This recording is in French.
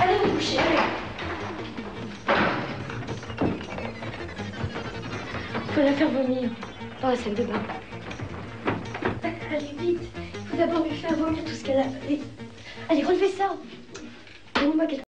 Allez vous allez. Faut la faire vomir dans la salle de bain. Allez, vite. Il faut d'abord lui faire vomir tout ce qu'elle a. Allez, relevez ça. Donne-moi quelque